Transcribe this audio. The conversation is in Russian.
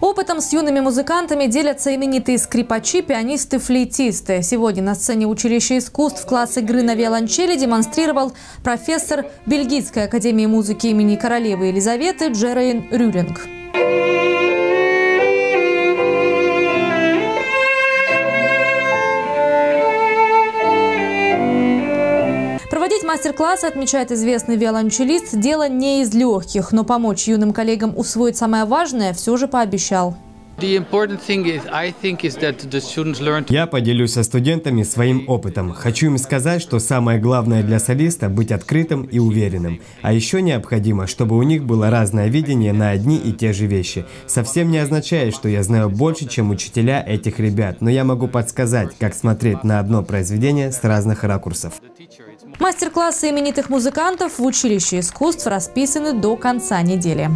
Опытом с юными музыкантами делятся именитые скрипачи, пианисты, флейтисты. Сегодня на сцене училища искусств класс игры на виолончели демонстрировал профессор Бельгийской академии музыки имени королевы Елизаветы Джерейн Рюринг. Проводить мастер-классы, отмечает известный виолончелист, дело не из легких, но помочь юным коллегам усвоить самое важное все же пообещал. Я поделюсь со студентами своим опытом. Хочу им сказать, что самое главное для солиста – быть открытым и уверенным. А еще необходимо, чтобы у них было разное видение на одни и те же вещи. Совсем не означает, что я знаю больше, чем учителя этих ребят, но я могу подсказать, как смотреть на одно произведение с разных ракурсов. Мастер-классы именитых музыкантов в училище искусств расписаны до конца недели.